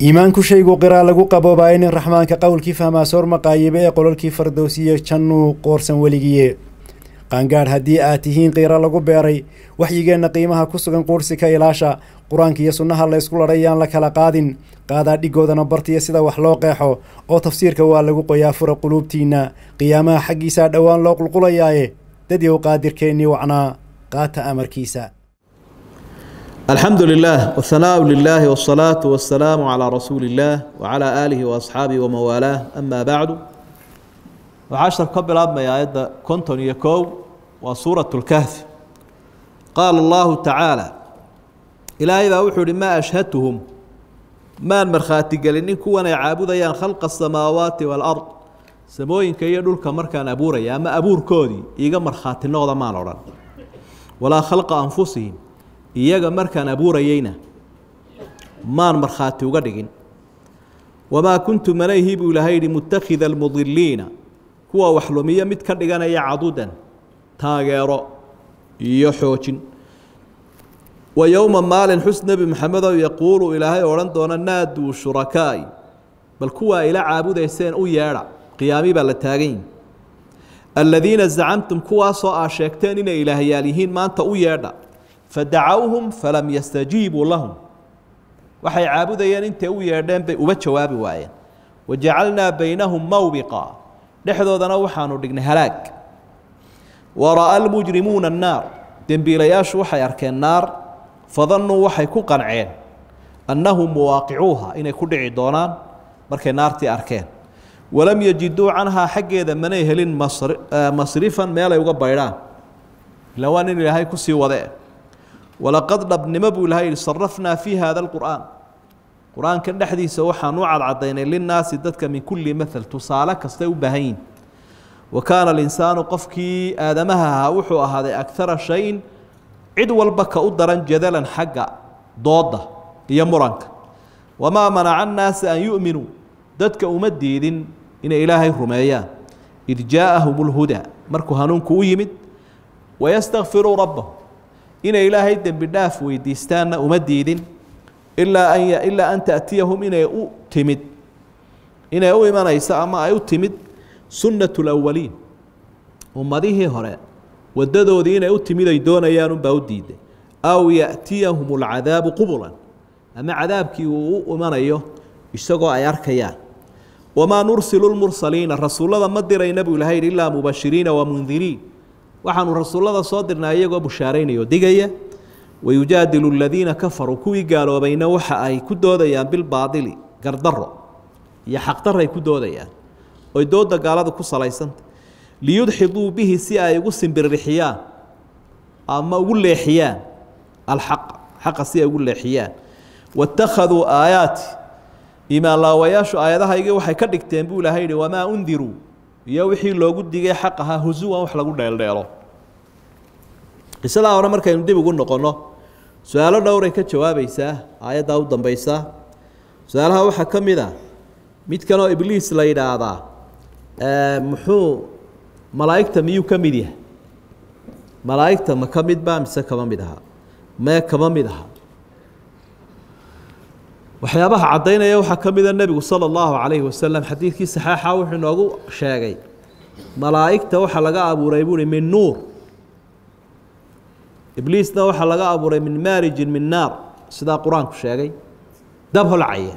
iimaanku shaygu qiraa lagu qaboobaayo nin raxmaanka qowlkii fahmaa soor maqaayibe ee qololkii fardowsiye jannuu qoorsan weligiye. Qaangaadh haddii aad tihiin qiira lagu beeray waxyigeenna qiimaha ku sugan quursi ka ilaasha qur'aanka iyo sunnaha la ysku ladhay yaan la kala qaadin. Qaadaa dhigoodana bartiya sida wax loo qeexo oo tafsiirka waa lagu qoyaa fura quluubtiinna. Qiyaamaha xaggiisaa dhowaan loo qulqulayaaye dadyow qaadirkeennii wacnaa qaata amarkiisa alxamdu lilaah wahanaau lilaahi wsalaatu wasalaamu calaa rasuuli illaah wacalaa aalihi waasxaabihi wamanwaalaah amaa bacdu waxaa ashar ka bilaabmaya aayadda konton iyo kow waa suuratu lkahfi qaala allaahu tacaala ilaahay baa wuxuu ihi maa ashhadtuhum? Maan markhaatigelinin kuwan ay caabudayaan khalqa asamaawaati waalard samooyinka iyo dhulka markaan abuuraya ama abuurkoodii iiga markhaati noqda maan odhan. Walaa khalqa anfusihim iyaga markaan abuurayeyna maan markhaati uga dhigin. Wamaa kuntu manayhi buu ilaahay yidhi mutakhida almudiliina kuwa wax lumiyo mid ka dhiganaya cadudan taageero iyo xoojin. Wa yowma maalin xus nebi maxamedow yaquulu ilaahay odhan doona naaduu shurakaa'i bal kuwaa ila caabudayseen u yeedha qiyaami baa la taagan yihi aladiina zacamtum kuwaasoo aa sheegteen inay ilaahyaal yihiin maanta u yeedha fadacawhum falam yastajiibuu lahum. Waxay caabudayeen intay u yeedheen bay uba jawaabi waayeen. Wajacalnaa baynahum mawbiqa. Dhexdoodana waxaanu dhignay halaag. Wara'a almujrimuuna annaar. Dembiilayaashu waxay arkeen naar. Fadannuu waxay ku qanceen annahum muwaaqicuuha inay ku dhici doonaan markay naartii arkeen. Walam yajiduu canhaa xaggeeda manay helin masrifan meelay uga baydhaan. Ila waa nin ilaahay ku sii wadee walaqad dhabnimo buu ilahay yihi sarafnaa fii hada alqur'aan. Qur'aankan dhexdiisa waxaan u cadcadaynay linnaasi dadka min kulli maal tusaale kastay u baahan yihiin wa kaana alinsaanu qofkii aadamaha ahaa wuxuu ahaaday akara shayin cid walba ka u daran jadalan xagga dooda iyo muranka. Wamaa manaca annaasa an yu'minuu dadka uma diidin inay ilaahay rumeeyaan. Id jaaءahum اlhudaa markuu hanuunku u yimid wayastakfiruu rabbahum inay ilaahay dembi dhaaf weydiistaanna uma diidin ilaa anilaa an tatiyahum inay u timid. Inay u imanayso ama ay u timid sunnat lawaliin ummadihii hore wadadoodii inay u timid ay doonayaan unbaa u diiday. Aw yatiyahum alcadaabu qubulan ama cadaabkii uu u imanayo isagoo ay arkayaan. Wamaa nursilu lmursaliina rasuullada ma dirayna buu ilahay ilaa mubashiriina wa mundiriin waxaanu rasuullada soo dirnaa iyagoo bushaaraynaya oo digaya wayujaadilu aladiina kafaruu kuwii gaaloobayna waxa ay ku doodayaan bilbaadili gardaro iyo xaqdarro ku doodayaan oy dooda gaalada ku salaysanta liyudxiduu bihi si ay ugu simbirrixiyaan ama ugu leexiyaan alxaqa xaqa si ay ugu leexiyaan. Waittakhaduu aayaati imaanlaawayaashu aayadahaygi waxay ka dhigteen buu ilaahay yihi wamaa undiruu iyo wixii loogu digay xaq ahaa husuwan wax lagu dheeldheelo. Qisadaa hore markaynu dib ugu noqonno su'aalo dhowray ka jawaabaysaa aayaddaa u dambaysaa su'aalaha waxaa ka mid a mid kaloo ibliis la yidhaahdaa muxuu malaa'igta miyuu ka mid yahay? Malaa'igta ma ka mid baa mise kama mid aha? Mee kama mid aha waxyaabaha caddaynaya waxaa ka mida nebigu sala allahu calayhi wasalam xadiidkii saxeixa wuxuu inoogu sheegay malaa'igta waxaa laga abuuray buuhi min nuur. Ibliisna waxaa laga abuuray min maarijin min naar. Sidaa qur'aanku sheegay dab holcaya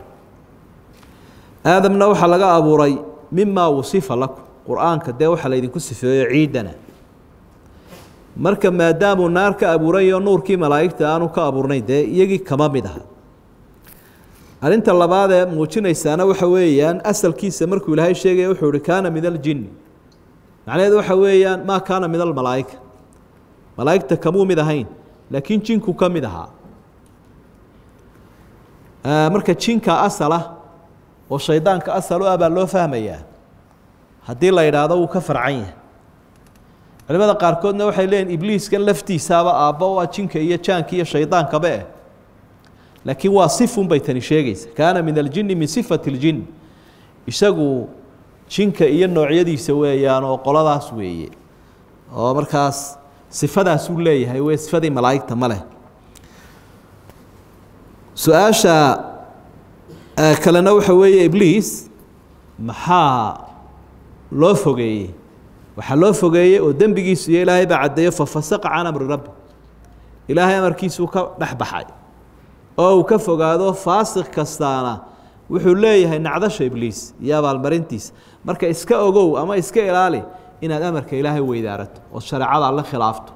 aadamna waxaa laga abuuray mimaa wasifa lakum. Qur'aanka dee waxaa laydinku sifeeyo ciidana. Marka maadaamuu naar ka abuurayo nuurkii malaa'igta aanu ka abuurnay dee iyagii kama mid aha arrinta labaad ee muujinaysaana waxa weeyaan asalkiisa markuu ilaahay sheegaya wuxuu ihi kaana min aljinni. Macnaheedu waxa weeyaan maa kaana min almalaa'ika. Malaa'igta kamuu mid ahayn laakiin jinku ka mid ahaa. Marka jinka asala oo shaydaanka asal u ah baa loo fahmayaa. Haddii la yidhaahdo wuu ka farcan yahay. Culimada qaarkoodna waxay leeyihiin ibliiskan laftiisaaba aabbo waa jinka iyo jaanka iyo shaydaankaba eh laakiin waa sifun bay tani sheegaysa. Kaana min aljini min sifati اljin isagu jinka iyo noocyadiisa weeyaan oo qoladaas weeye. Oo markaas sifadaasuu leeyahay w sifadii malaa'igta ma leh. Su'aasha kalena waxa weeye ibliis maxaa loo fogeeyey? Waxaa loo fogeeyey oo dembigiisu iyo ilaahay baa caddeeyo fafasaqa can amri rabbi. Ilaahay amarkiisuu ka dhex baxay oo uu ka fogaado faasiq kastaana wuxuu leeyahay nacdasha ibliis iyo abaalmarintiisa marka iska ogow ama iska ilaali inaad amarka ilaahay weydaarato ood shareecada alla khilaafto.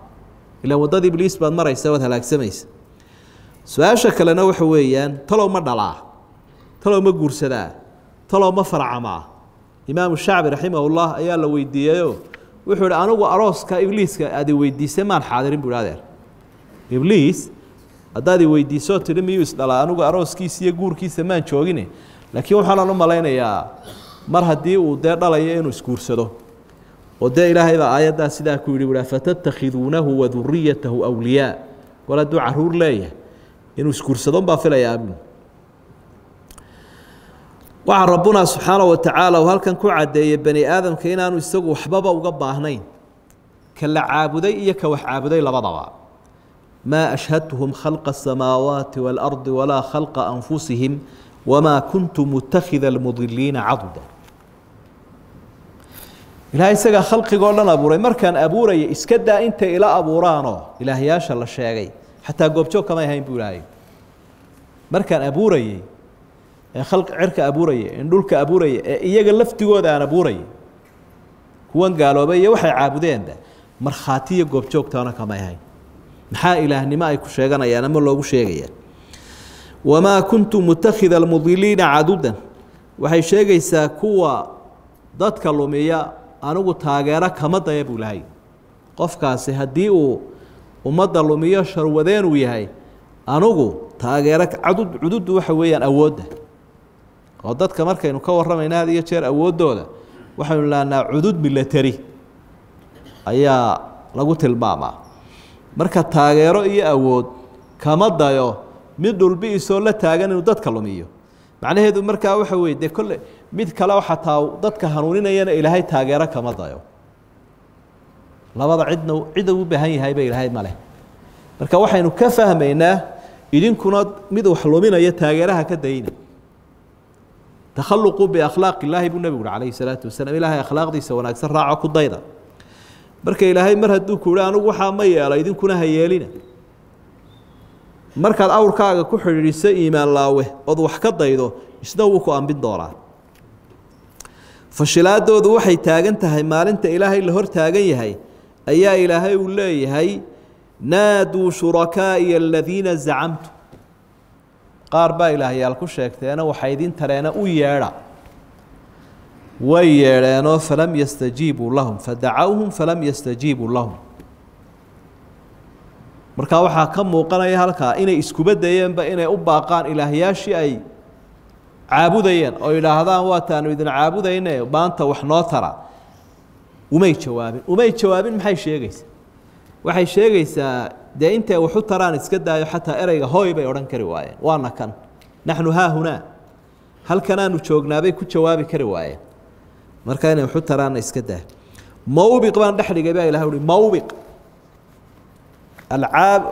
Ilaan waddada ibliis baad maraysa waad halaagsamaysa. Su'aasha kalena waxa weeyaan talow ma dhalaa talow ma guursadaa talow ma farcamaa. Imaamu shacbi raximahullah ayaa la weydiiyeyoo wuxuu ihi anigu arooska ibliiska aad i weydiisay maan xaadirin buu adeer. Ibliis haddaad i weydiisoo tidhi miyuu isdhalaa anigu arooskiisa iyo guurkiisa maan joogine laakiin waxaanan u malaynayaa mar haddii uu dee dhalayo inuu isguursado. Oo dee ilaahay baa aayaddaa sidaa ku yidhi wuha fatattakhiduunahu wa duriyatahu awliyaa. Gol hadduu carruur leeyahay inuu isguursadon baa filayaa buu waxaa rabbunaa subxaana wa tacaala uu halkan ku caddeeyey bani aadamka inaanu isagu waxbaba uga baahnayn ka la caabuday iyo ka wax caabuday labadaba maa ashhadtuhum khalqa asamaawaati waalardi walaa khalqa anfusihim wamaa kuntu mutakhida almudiliina caduda ilahay isagaa khalqigoo dhan abuuray markaan abuuraya iska daa intay ila abuuraanoo ilaahyaasha la sheegay xataa goobjoog kamay ahayn buu ilaahay markaan abuurayey ee khalqi cirka abuuraya in dhulka abuuraya ee iyaga laftigooda aan kuwan gaaloobay iyo waxay caabudeenba markhaatiyo goobjoogtaana kamay ahayn maxaa ilaahnimo ay ku sheeganayaan ama loogu sheegaya. Wamaa kuntu mutakhida almudiliina cadudan. Waxay sheegaysaa kuwa dadka lumiya anigu taageero kama daya buu lahay qofkaasi haddii uu ummadda lumiyo sharwadeen uu yahay anigu taageero cadud cududdu waxa weeyaan awoodda oo dadka markaynu ka warramayna had iyo jeer awooddooda waxaynu lahnaa cudud milateri ayaa lagu tilmaamaa marka taageero iyo awood kama dayo mid dhulbi-isoo la taagan inuu dadka lumiyo. Macnaheedu markaa waxa weye dee kolle mid kale xataa dadka hanuuninayana ilaahay taageero kama dayo. Labada cidna cidda u baahan yahayba ilaahay ma leh. Marka waxaynu ka fahmaynaa idinkuna mid wax luminaya taageeraha ka dayna takhaluquu biakhlaaq illaahi buu nebigu uhi calayhi salaatu wasalaam. Ilaahay akhlaaqdiisa wanaagsan raaco ku dayda marka ilaahay mar hadduu ku uhi anigu waxaa ma yeelo idinkuna ha yeelina. Markaad awrkaaga ku xidhiidhiso iimaan laawe ood wax ka daydo isna wuu ku ambin doonaa. Fashilaadoodu waxay taagan tahay maalinta ilaahay la hor taagan yahay. Ayaa ilaahay uu leeyahay naaduu shurakaa'iya aladiina zacamtu. Qaar baa ilaahyaal ku sheegteena waxay idin tareena u yeedha way yeedheenoo falam yastajiibuu lahum. Fadacawhum falam yastajiibuu lahum. Markaa waxaa ka muuqanaya halkaa inay iskuba dayeenba inay u baaqaan ilaahyaashii ay caabudayeen oo yidhaahdaan waataanu idin caabudayne maanta wax noo tara. Umay jawaabin. Umay jawaabin maxay sheegaysaa? Waxay sheegaysaa dee intay waxu taraan iska daayo xataa ereyga hooy bay odhan kari waayeen. Waana kan. Naxnu haa hunaa. Halkanaanu joognaabay ku jawaabi kari waayeen marka inay waxu taraanna iska daayo mawbiq baan dhex dhigay baa ilahay uhi mawbiq alcaab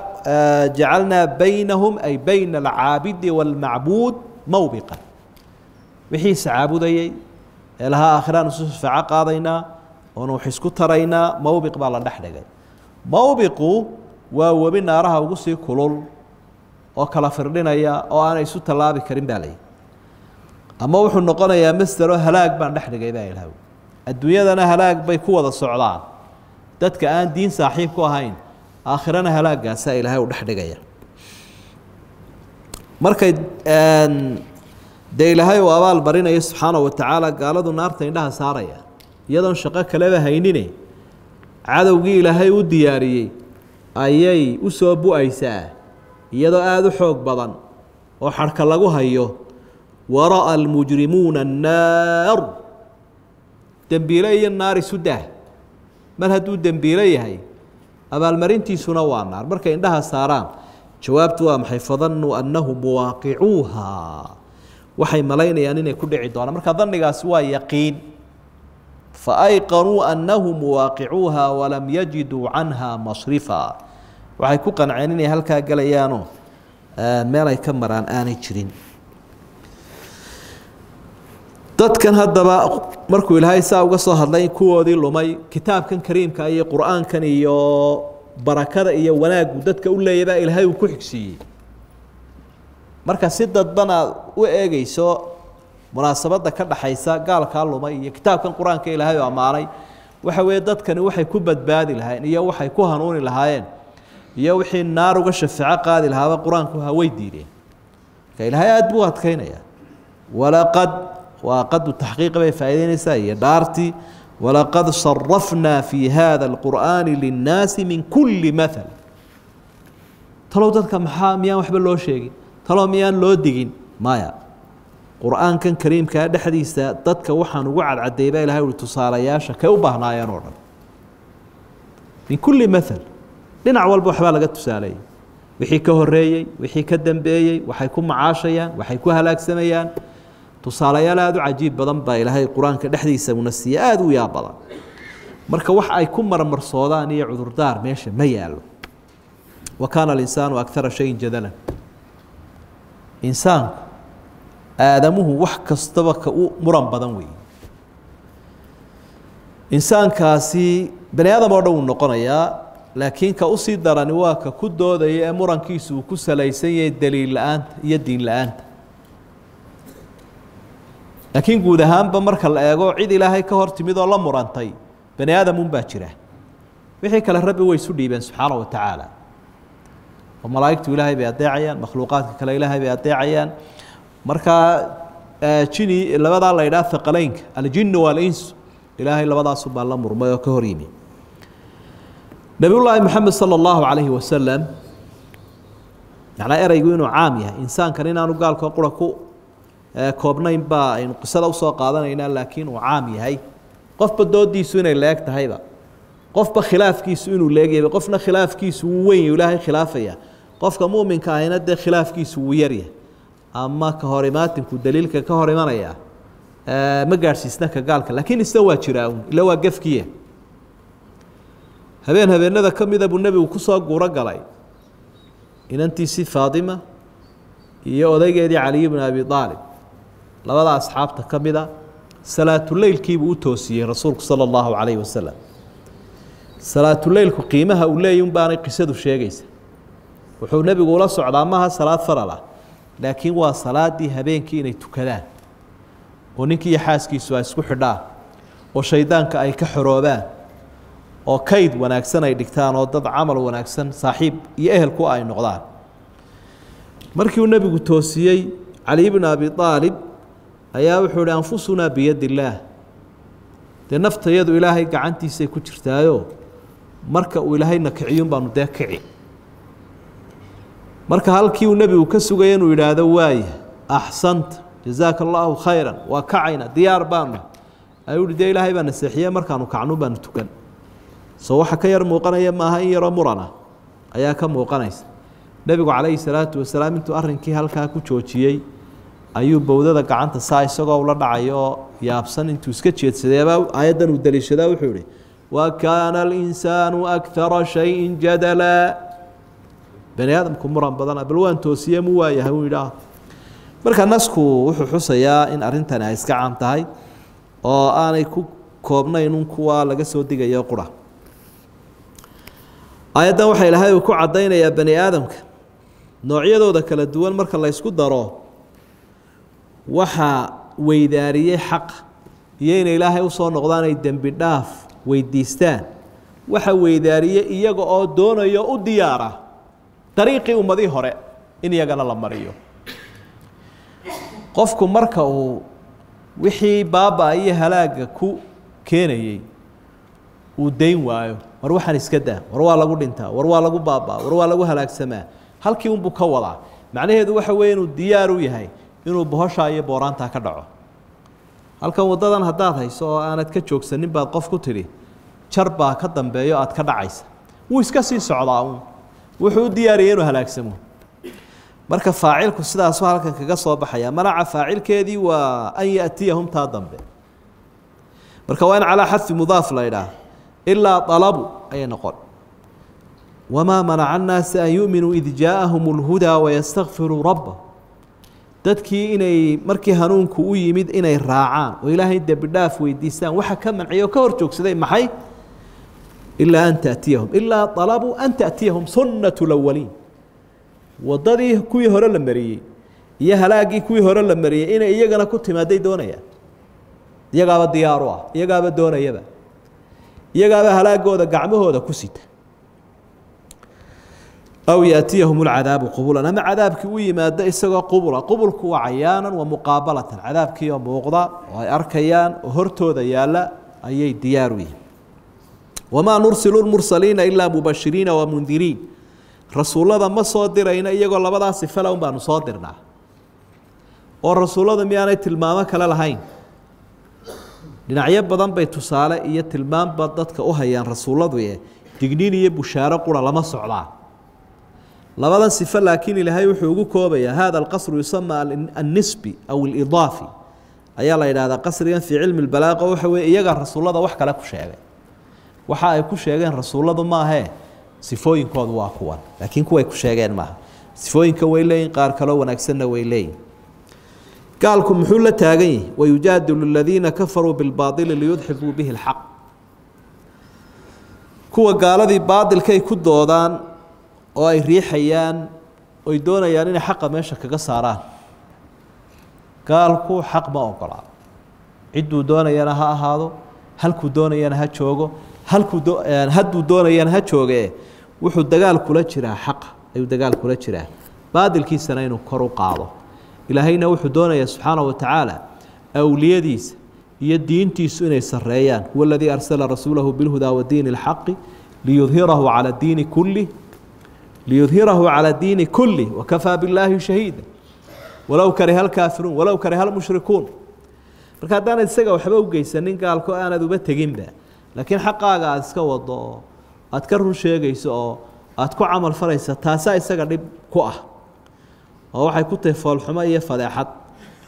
jacalnaa baynahum ay bayna alcaabidi waalmacbuud mawbiqa. Wixiisa caabudayey ee lahaa aakhiraan isu shafaaco qaadaynaa oona wax isku taraynaa mawbiq baa la dhex dhigay. Mawbiqu waa webi naaraha ugu sii kulul oo kala firdhinaya oo aanay isu tallaabi karin baa layihi ama wuxuu noqonayaa masderoo halaag baan dhex dhigay baa ilaah adduunyadana halaag bay ku wada socdaan. Dadka aan diin saaxiib ku ahayn aakhirana halaagaasaa ilaahay u dhex dhigaya. Markay dee ilaahay uu abaal barinayo subxaana wa tacaala gaaladu naarta indhaha saaraya iyadoon shaqo kaleba haynine cadowgii ilaahay u diyaariyey ayay u soo bu-aysaa iyadoo aada u xoog badan oo xarhka lagu hayo wara'a almujrimuuna annaar dembiile iyo naar isu dah mar hadduu dembiilo yahay? Abaalmarintiisuna waa naar. Markay indhaha saaraan jawaabtu waa maxay? Fadannuu annahum muwaaqicuuha waxay malaynayaan inay ku dhici doonaan. Marka danigaasi waa yaqiin. Faayqanuu annahum muwaaqicuuha walam yajiduu canha masrifa. Waxay ku qanceen inay halkaa gelayaanoo meel ay ka maraan aanay jirin dadkan haddaba markuu ilaahay saa uga soo hadlay kuwoodii lumay. Kitaabkan kariimka iyo qur'aankan iyo barakada iyo wanaaggu dadka u leeyahy baa ilaahay uu ku xigsiiyey. Marka si dadban aad u eegeyso munaasabadda ka dhaxaysa gaalkaa lumay iyo kitaabkan qur'aanka ilaahay oo ammaanay waxa weeye dadkani waxay ku badbaadi lahaayeen iyo waxay ku hanuuni lahaayeen iyo wixii naar uga shafeeco qaadi lahaaba qur'aanku haway diideen marka ilaahay aada buu adkeynaya walaqad waa qadu taxqiiq bay faa'iideynaysaa iyo dhaartii walaqad sarafnaa fi hada alqur'aani linnaasi min kulli maal talow dadka maxaa miyaan waxba loo sheegin? Talow miyaan loo digin? Maya. Qur'aankan kariimkaa dhexdiisa dadka waxaan ugu cadcadeey baa ilahay uhi tusaalayaasha kay u baahnaayeen oo dhan. Min kulli maal dhinac walba waxbaa laga tusaaleeyey wixii ka horeeyey wixii ka dambeeyey waxay ku macaashayaan waxay ku halaagsamayaan tusaalayaal aada u cajiib badan baa ilaahay qur'aanka dhexdiisa una siiye aada u yaab badan. Marka wax ay ku marmarsoodaan iyo cudurdaar meesha ma yaalo wa kaana alinsaanu akara shayin jadalan insaanku aadamuhu wax kastaba ka u muran badan weeye insaankaasi bani aadam oo dhan wuu noqonayaa laakiin ka u sii darani waa ka ku doodaya ee murankiisu uu ku salaysan yahay daliil la'aanta iyo diin la'aanta laakiin guud ahaanba marka la eego cid ilaahay ka hor timid oo la murantay bani aadam unbaa jira. Wixii kale rabbi way isu dhiibeen subxaana wa tacaala. Oo malaa'igtu ilaahay bay adeecayaan makhluuqaadka kale ilaahay bay adeecayaan markaa jini labadaa la ydhaha haqaleynka aljinu waalinsu ilaahay labadaasu baa la murmay oo ka hor yimi. Nabiyullaahi moxamed sala allahu calayhi wasalam macnaa ereygu inuu caam yahay insaankan inaanu gaalka qura ku koobnayn baa aynu qisada u soo qaadanaynaa laakiin uu caam yahay. Qofba doodiisu inay leeg tahayba. Qofba khilaafkiisu inuu leegyahayba qofna khilaafkiisu wuu weyn ilaahay khilaafaya. Qofka muminka ahina dee khilaafkiisu wuu yaryahay ama ka hor imaatinku daliilka ka hor imanaya ma gaadhsiisna ka gaalka laakiin isna waa jiraa un ila waa gefkiye. Habeen habeenada ka mida buu nebigu ku soo guuro galay. Inantiisii faatima iyo odaygeedii caliy bn abi aalib labada asxaabta ka mida salaatuleylkiibuu u toosiyey rasuulku sala allahu calayhi wasalam salaatuleylku qiimaha uu leeyay un baanay qisadu sheegaysa. Wuxuu nebigu ula socdaa maaha salaad faral ah laakiin waa salaadii habeenkii inay tukadaan oo ninkii iyo xaaskiisu ay isku xidhaan oo shaydaanka ay ka xoroobaan oo kayd wanaagsan ay dhigtaan oo dad camal wanaagsan saaxiib iyo ehelku ay noqdaan. Markii uu nebigu toosiyey cali bn abi aalib ayaa wuxuu ihi anfusunaa biyad illaah dee naftayadu ilaahay gacantiisay ku jirtaayo marka uu ilaahayna kiciyun baanu dee kici. Marka halkii uu nebigu ka sugaya inuu yidhaahdo waaya axsanta jazaaka allaahu khayra waa kacayna diyaar baanu. Ayuu hi dee ilaahay baa naseexiye markaanu kacnu baanu tukan. Soo waxa ka yar muuqanaya maaha in yaroo murana. Ayaa ka muuqanaysa. Nebigu calayhi salaatu wasalaam intuu arrinkii halkaa ku joojiyey ayuu bowdada gacanta saa isagoo ula dhacay oo yaabsan intuu iska jeedsadeebaa aayaddan uu daliishadaa wuxuu ihi wa kaana alinsaanu akara shayin jadala. Bani aadamku muran badana bal waan toosiye mu waayahay? Uu yidhaah marka nasku wuxuu xusayaa in arrintani ay iska caam tahay oo aanay ku koobnayn un kuwa laga soo digayo qura. Aayaddan waxaa ilaahay uu ku caddaynayaa bani aadamka. Noocyadooda kala duwan marka la ysku daro waxaa weydaariyey xaqa iyo inay ilaahay u soo noqdaan ay dembi dhaaf weydiistaan. Waxa weydaariyey iyaga oo doonayo u diyaara dariiqii ummadii hore in iyagana la mariyo. Qofku marka uu wixii baaba iyo halaaga ku keenayey uu dayn waayo. War waxaan iska daa war waa lagu dhintaa war waa lagu baabaa war waa lagu halaagsamaa halkii unbuu ka wadaa. Macnaheedu waxa weeye inuu diyaar u yahay inuu bohoshaa iyo booraantaa ka dhaco. Halkan waddadan haddaad hayso oo aanad ka joogsanin baad qof ku tidhi jar baa ka dambeeyo aad ka dhacaysa. Wuu iska sii socdaa uun. Wuxuu u diyaariyay inuu halaagsamo. Marka faacilku sidaasuu halkan kaga soo baxaya manaca faacilkeedii waa an yatiyahum taa dambe. Marka waa in calaa xadfi mudaaf la idhaah ilaa alabu ayay noqon. Wamaa manaca annaasa an yuminuu id jaaahum اlhudaa wayastakfiruu rabba dadkii inay markii hanuunku u yimid inay raacaan oo ilaahay dembi dhaaf weydiistaan waxa ka manciya oo ka hor joogsaday maxay? Ilaa an taatiyahum ilaa alabuu an taatiyahum sunnatu lawaliin waddadii kuwii hore la mariyey iyo halaaggii kuwii hore la mariyey inay iyagana ku timaaday doonayaan. Iyagaaba diyaaru ah iyagaaba doonayaba. Iyagaaba halaagooda gacmahooda ku sita aw yaatiyahum lcadaabu qubulan ama cadaabkii u yimaado isagoo qubula qubulku waa cayaanan wa muqaabalatan cadaabkii oo muuqda oo ay arkayaan oo hortooda yaalla ayay diyaar u yihiin wamaa nursilu lmursaliina ilaa mubashiriina wa mundiriin rasuullada ma soo dirayno iyagoo labadaa sifala un soo dirnaa oo rasuullada miyaanay tilmaamo kale lahayn dhinacyo badan bay tusaale iyo tilmaamba dadka u hayaan rasuulladu ee digniin iyo bushaaro qura lama socdaa labadan sifo laakiin ilaahay wuxuu ugu koobayaa hada alqasru yusama annisbi aw alidaafi. Ayaa la yidhahdaa qasrigan fii cilmi lbalaaqa waxa weye iyagaa rasuullada wax kale ku sheegay. Waxa ay ku sheegeen rasuulladu maahee sifooyinkoodu waa kuwan laakiin kuway ku sheegeen maaha. Sifooyinka way leeyihiin qaar kaloo wanaagsanna way leeyihiin gaalku muxuu la taagan yahi wayujaadilu aladiina kafaruu bilbaaili liyudxiduu bihi lxaq kuwa gaaladii baadilkay ku doodaan oo ay riixayaan oy doonayaan inay xaqa meesha kaga saaraan. Gaalku xaq ma ogolaa cidduu doonayana ha ahaado halkuu doonayana ha joogo halkuu hadduu doonayana ha jooge wuxuu dagaal kula jiraa xaqa ayuu dagaal kula jiraa. Baadilkiisana inuu kor u qaado. Ilaahayna wuxuu doonayaa subxaana wa tacaala awliyadiisa iyo diintiisu inay sareeyaan huwa aladii arsala rasuulahu bilhudaa wadiini اlxaqi liyudhirahu cala diini kulih liyudhirahu calى diini kulih wakafaa billaahi shahiida walow kariha alkaafiruun walow kariha almushrikuun marka haddaanad isaga waxba u geysanin gaalko aanad uba teginba laakiin xaqaaga aada iska wado oo ka run sheegayso oo aad ku camal falaysa taasaa isaga dhib ku ah. Oo waxay ku tahay foolxumo iyo fadeexad.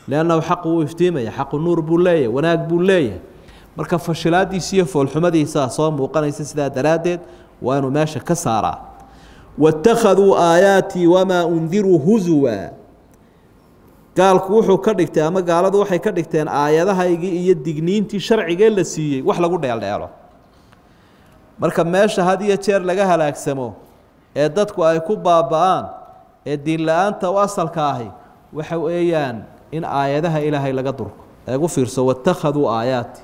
Leannahu xaqu wuu iftiimaya xaqu nuur buu leeyahay wanaag buu leeyahay. Marka fashilaadiisa iyo foolxumadiisaa soo muuqanaysa sidaa daraaddeed waa inuu meesha ka saaraa wاtakhaduu aayaatii wamaa undiruu huzuwa gaalku wuxuu ka dhigtay ama gaaladu waxay ka dhigteen aayadahaygii iyo digniintii sharcigee la siiyey wax lagu dheeldheelo marka meesha had iyo jeer laga halaagsamo ee dadku ay ku baaba-aan ee diin la'aanta u asalka ahi waxa weeyaan in aayadaha ilaahay laga durko eegu fiirso watakhaduu aayaati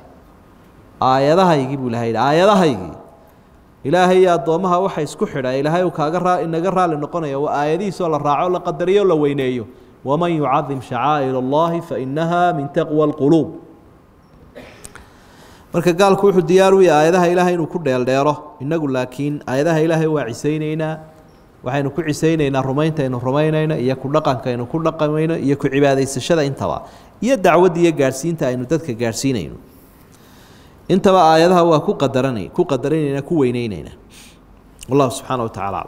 aayadahaygii buu ilahay aayadahaygii ilaahay addoommaha waxa isku xidha ilaahay uu kaaga inaga raali noqonaya waa aayadihiisoo la raaco la qadariyo la weyneeyo. Waman yucadim shacaa'ir allahi fainaha min taqwa alquluub. Marka gaalku wuxuu diyaar u yahay aayadaha ilaahay inuu ku dheeldheero. Inagu laakiin aayadaha ilaahay waa cisayneynaa waxaynu ku cisayneynaa rumayntaynu rumaynayno iyo ku dhaqankaynu ku dhaqamayno iyo ku cibaadaysashada intaba iyo dacwadda iyo gaadhsiinta aynu dadka gaadhsiinayno انت بقى آياتها كو قدرني كو قدرنينا كو وينينينا والله سبحانه وتعالى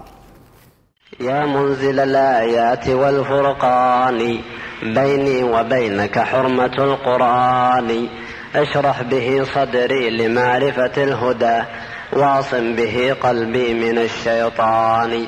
يا منزل الآيات والفرقان بيني وبينك حرمة القرآن. اشرح به صدري لمعرفة الهدى واصم به قلبي من الشيطان.